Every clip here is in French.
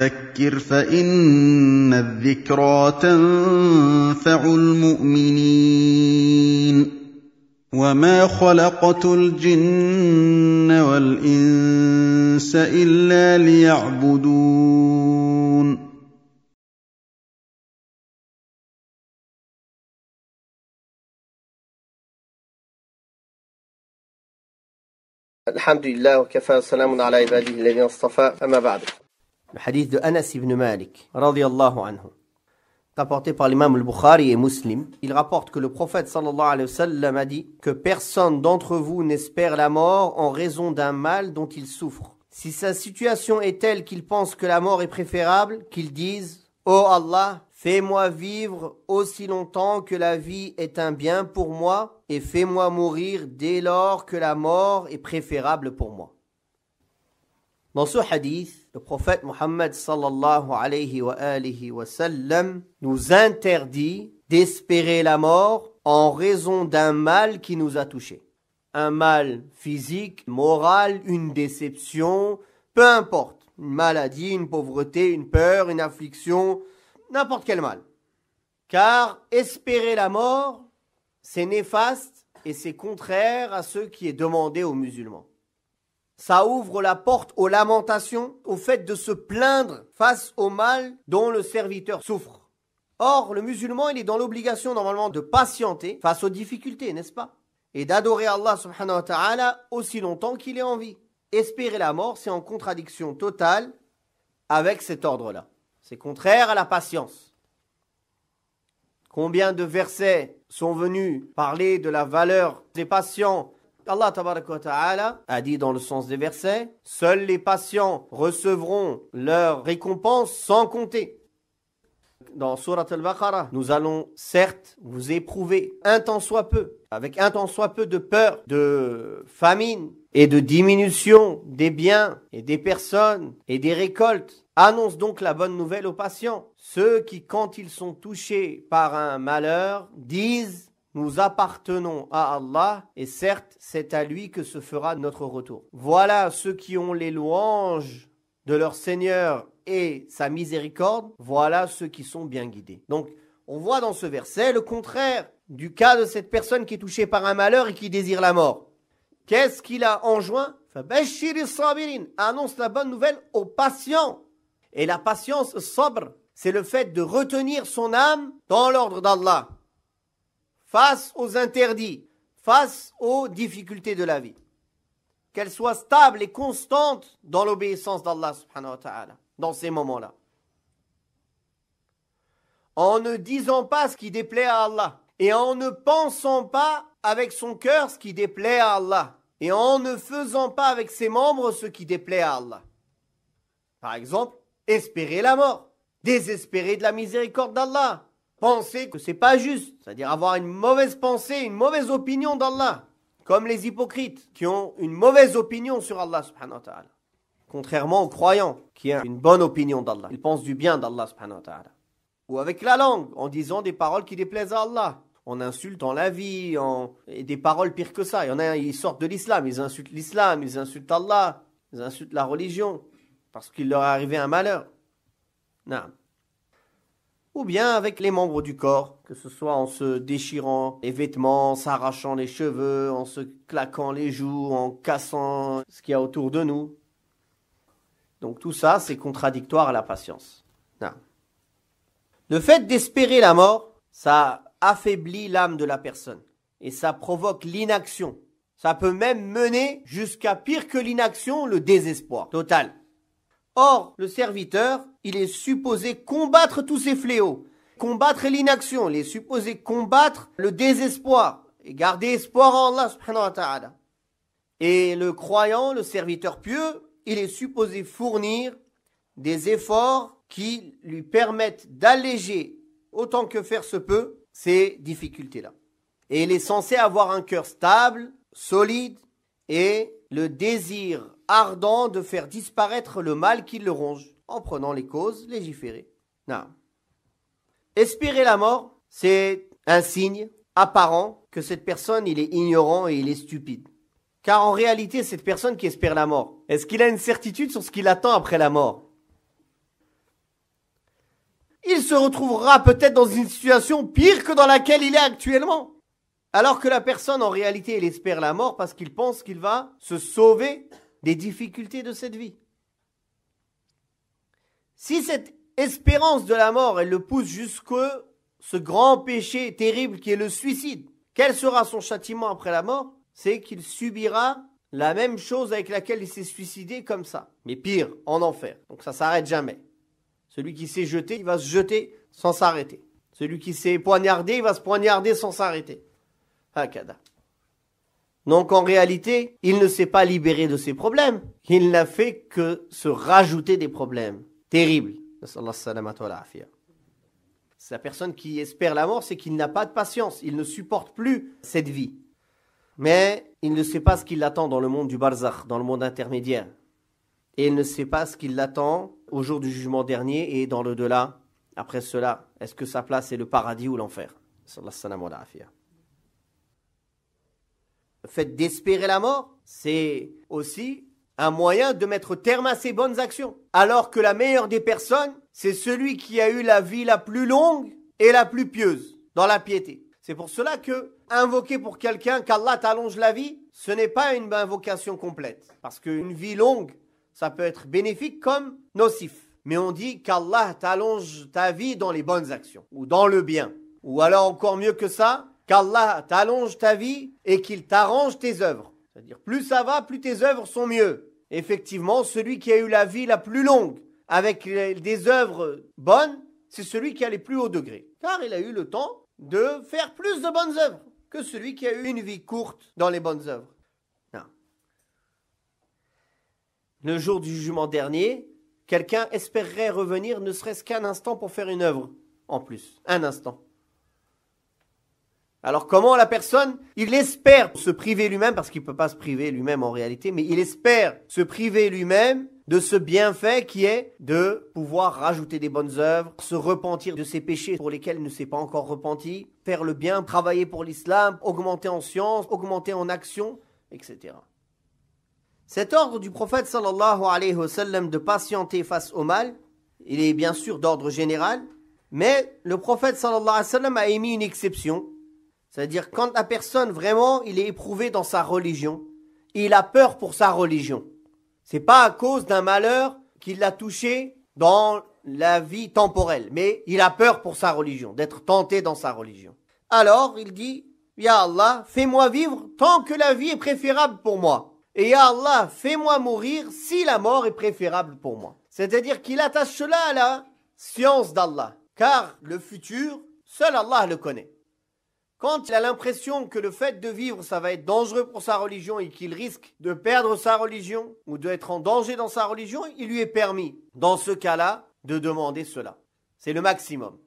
ذكر فإن الذكرى تنفع المؤمنين. وما خلقت الجن والإنس إلا ليعبدون. الحمد لله وكفى سلام على عباده الذين اصطفى. أما بعد. Le hadith de Anas ibn Malik, radiallahu par l'imam al-Bukhari et Muslim, il rapporte que le prophète sallallahu alayhi wa sallam a dit que personne d'entre vous n'espère la mort en raison d'un mal dont il souffre. Si sa situation est telle qu'il pense que la mort est préférable, qu'il dise « Oh Allah, fais-moi vivre aussi longtemps que la vie est un bien pour moi et fais-moi mourir dès lors que la mort est préférable pour moi. » Dans ce hadith, le prophète Muhammad sallallahu wa nous interdit d'espérer la mort en raison d'un mal qui nous a touchés. Un mal physique, moral, une déception, peu importe. Une maladie, une pauvreté, une peur, une affliction, n'importe quel mal. Car espérer la mort, c'est néfaste et c'est contraire à ce qui est demandé aux musulmans ça ouvre la porte aux lamentations, au fait de se plaindre face au mal dont le serviteur souffre. Or, le musulman, il est dans l'obligation normalement de patienter face aux difficultés, n'est-ce pas? Et d'adorer Allah subhanahu wa ta'ala aussi longtemps qu'il est en vie. Espérer la mort, c'est en contradiction totale avec cet ordre-là. C'est contraire à la patience. Combien de versets sont venus parler de la valeur des patients Allah a dit dans le sens des versets, seuls les patients recevront leur récompense sans compter. Dans Surat al-Baqarah, nous allons certes vous éprouver un temps soit peu, avec un temps soit peu de peur, de famine et de diminution des biens et des personnes et des récoltes. Annonce donc la bonne nouvelle aux patients. Ceux qui, quand ils sont touchés par un malheur, disent nous appartenons à Allah et certes, c'est à lui que se fera notre retour. Voilà ceux qui ont les louanges de leur Seigneur et sa miséricorde, voilà ceux qui sont bien guidés. Donc, on voit dans ce verset le contraire du cas de cette personne qui est touchée par un malheur et qui désire la mort. Qu'est-ce qu'il a enjoint? Annonce la bonne nouvelle aux patients. Et la patience sobre, c'est le fait de retenir son âme dans l'ordre d'Allah face aux interdits, face aux difficultés de la vie. Qu'elle soit stable et constante dans l'obéissance d'Allah subhanahu wa ta'ala, dans ces moments-là. En ne disant pas ce qui déplaît à Allah, et en ne pensant pas avec son cœur ce qui déplaît à Allah, et en ne faisant pas avec ses membres ce qui déplaît à Allah. Par exemple, espérer la mort, désespérer de la miséricorde d'Allah, penser que c'est pas juste, c'est-à-dire avoir une mauvaise pensée, une mauvaise opinion d'Allah, comme les hypocrites qui ont une mauvaise opinion sur Allah. Contrairement aux croyants qui ont une bonne opinion d'Allah. Ils pensent du bien d'Allah. Ou avec la langue, en disant des paroles qui déplaisent à Allah. En insultant la vie, en... des paroles pires que ça. Il y en a, ils sortent de l'islam, ils insultent l'islam, ils insultent Allah, ils insultent la religion, parce qu'il leur est arrivé un malheur. Non ou bien avec les membres du corps, que ce soit en se déchirant les vêtements, en s'arrachant les cheveux, en se claquant les joues, en cassant ce qu'il y a autour de nous. Donc tout ça, c'est contradictoire à la patience. Le fait d'espérer la mort, ça affaiblit l'âme de la personne et ça provoque l'inaction. Ça peut même mener jusqu'à pire que l'inaction, le désespoir total. Or, le serviteur, il est supposé combattre tous ces fléaux, combattre l'inaction, il est supposé combattre le désespoir et garder espoir en Allah subhanahu. Et le croyant, le serviteur pieux, il est supposé fournir des efforts qui lui permettent d'alléger autant que faire se peut ces difficultés-là. Et il est censé avoir un cœur stable, solide et le désir ardent de faire disparaître le mal qui le ronge, en prenant les causes légiférées. Non. Espérer la mort, c'est un signe apparent que cette personne, il est ignorant et il est stupide. Car en réalité, cette personne qui espère la mort, est-ce qu'il a une certitude sur ce qui l'attend après la mort? Il se retrouvera peut-être dans une situation pire que dans laquelle il est actuellement. Alors que la personne, en réalité, elle espère la mort parce qu'il pense qu'il va se sauver des difficultés de cette vie. Si cette espérance de la mort, elle le pousse jusqu'à ce grand péché terrible qui est le suicide, quel sera son châtiment après la mort? C'est qu'il subira la même chose avec laquelle il s'est suicidé comme ça, mais pire, en enfer. Donc ça s'arrête jamais. Celui qui s'est jeté, il va se jeter sans s'arrêter. Celui qui s'est poignardé, il va se poignarder sans s'arrêter. Hakada. Donc en réalité, il ne s'est pas libéré de ses problèmes. Il n'a fait que se rajouter des problèmes. Terrible. La personne qui espère la mort, c'est qu'il n'a pas de patience. Il ne supporte plus cette vie. Mais il ne sait pas ce qui l'attend dans le monde du barzakh, dans le monde intermédiaire. Et il ne sait pas ce qui l'attend au jour du jugement dernier et dans le delà. Après cela, est-ce que sa place est le paradis ou l'enfer? Le fait d'espérer la mort, c'est aussi un moyen de mettre terme à ses bonnes actions. Alors que la meilleure des personnes, c'est celui qui a eu la vie la plus longue et la plus pieuse dans la piété. C'est pour cela que invoquer pour quelqu'un qu'Allah t'allonge la vie, ce n'est pas une invocation complète. Parce qu'une vie longue, ça peut être bénéfique comme nocif. Mais on dit qu'Allah t'allonge ta vie dans les bonnes actions ou dans le bien. Ou alors encore mieux que ça, qu'Allah t'allonge ta vie et qu'il t'arrange tes œuvres. C'est-à-dire, plus ça va, plus tes œuvres sont mieux. Effectivement, celui qui a eu la vie la plus longue, avec des œuvres bonnes, c'est celui qui a les plus hauts degrés. Car il a eu le temps de faire plus de bonnes œuvres que celui qui a eu une vie courte dans les bonnes œuvres. Non. Le jour du jugement dernier, quelqu'un espérerait revenir ne serait-ce qu'un instant pour faire une œuvre en plus. Un instant. Alors comment la personne, il espère se priver lui-même, parce qu'il ne peut pas se priver lui-même en réalité, mais il espère se priver lui-même de ce bienfait qui est de pouvoir rajouter des bonnes œuvres, se repentir de ses péchés pour lesquels il ne s'est pas encore repenti, faire le bien, travailler pour l'islam, augmenter en science, augmenter en action, etc. Cet ordre du prophète sallallahu alayhi wa sallam de patienter face au mal, il est bien sûr d'ordre général, mais le prophète sallallahu alayhi a émis une exception c'est-à-dire quand la personne vraiment, il est éprouvé dans sa religion, il a peur pour sa religion. C'est pas à cause d'un malheur qu'il l'a touché dans la vie temporelle, mais il a peur pour sa religion, d'être tenté dans sa religion. Alors, il dit, Ya Allah, fais-moi vivre tant que la vie est préférable pour moi. Et Ya Allah, fais-moi mourir si la mort est préférable pour moi. C'est-à-dire qu'il attache cela à la science d'Allah. Car le futur, seul Allah le connaît. Quand il a l'impression que le fait de vivre, ça va être dangereux pour sa religion et qu'il risque de perdre sa religion ou d'être en danger dans sa religion, il lui est permis, dans ce cas-là, de demander cela. C'est le maximum.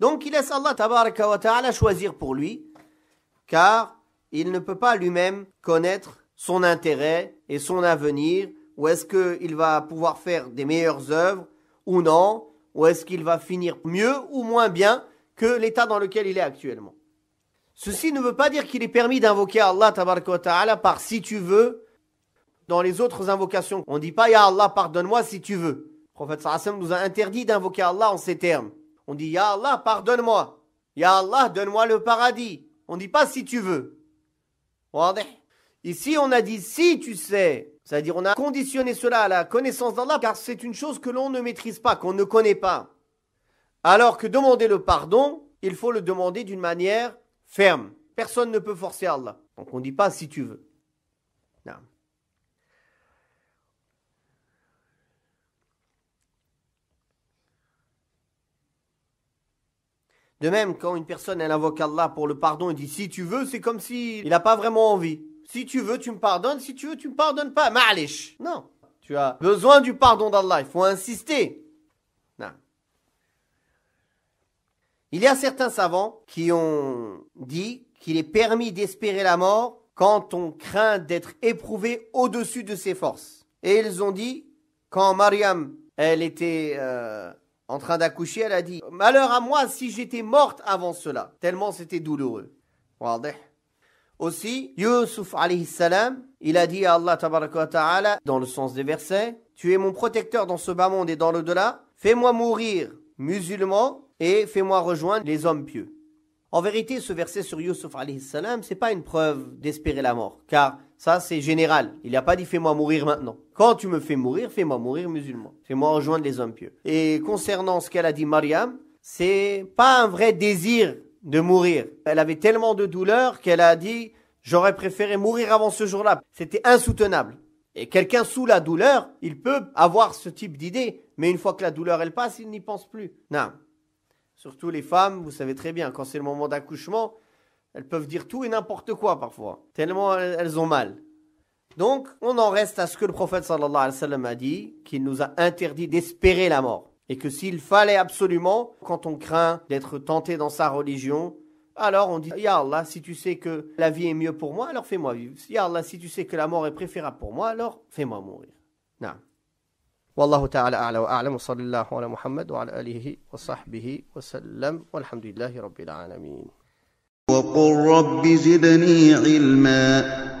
Donc il laisse Allah wa ta'ala choisir pour lui, car il ne peut pas lui-même connaître son intérêt et son avenir, ou est-ce qu'il va pouvoir faire des meilleures œuvres ou non, ou est-ce qu'il va finir mieux ou moins bien que l'état dans lequel il est actuellement? Ceci ne veut pas dire qu'il est permis d'invoquer Allah ta'ala par si tu veux. Dans les autres invocations, on ne dit pas Ya Allah, pardonne-moi si tu veux. Le prophète nous a interdit d'invoquer Allah en ces termes. On dit Ya Allah, pardonne-moi. Ya Allah, donne-moi le paradis. On ne dit pas si tu veux. Ici, on a dit si tu sais. C'est-à-dire, on a conditionné cela à la connaissance d'Allah, car c'est une chose que l'on ne maîtrise pas, qu'on ne connaît pas. Alors que demander le pardon, il faut le demander d'une manière ferme. Personne ne peut forcer Allah. Donc on ne dit pas si tu veux. De même, quand une personne elle invoque Allah pour le pardon, il dit si tu veux, c'est comme s'il n'a pas vraiment envie. Si tu veux, tu me pardonnes. Si tu veux, tu me pardonnes pas. Ma'alish. Non. Tu as besoin du pardon d'Allah. Il faut insister. Non. Il y a certains savants qui ont dit qu'il est permis d'espérer la mort quand on craint d'être éprouvé au-dessus de ses forces. Et ils ont dit, quand Mariam, elle était euh, en train d'accoucher, elle a dit, malheur à moi si j'étais morte avant cela, tellement c'était douloureux. Aussi, Yusuf alayhi salam, il a dit à Allah dans le sens des versets, Tu es mon protecteur dans ce bas monde et dans l'au-delà, fais-moi mourir musulman et fais-moi rejoindre les hommes pieux. En vérité, ce verset sur Yusuf alayhi salam, c'est pas une preuve d'espérer la mort, car ça c'est général. Il n'a pas dit fais-moi mourir maintenant. Quand tu me fais mourir, fais-moi mourir musulman. Fais-moi rejoindre les hommes pieux. Et concernant ce qu'elle a dit Mariam, c'est pas un vrai désir de mourir. Elle avait tellement de douleur qu'elle a dit j'aurais préféré mourir avant ce jour-là. C'était insoutenable. Et quelqu'un sous la douleur, il peut avoir ce type d'idée, mais une fois que la douleur elle passe, il n'y pense plus. Non. Surtout les femmes, vous savez très bien, quand c'est le moment d'accouchement, elles peuvent dire tout et n'importe quoi parfois, tellement elles ont mal. Donc, on en reste à ce que le prophète a dit, qu'il nous a interdit d'espérer la mort Et que s'il fallait absolument, quand on craint d'être tenté dans sa religion, alors on dit, Ya Allah, si tu sais que la vie est mieux pour moi, alors fais-moi vivre. Ya Allah, si tu sais que la mort est préférable pour moi, alors fais-moi mourir. Non. والله تعالى أعلى وأعلم وصلى الله على محمد وعلى آله وصحبه وسلم والحمد لله رب العالمين وقل رب زدني علما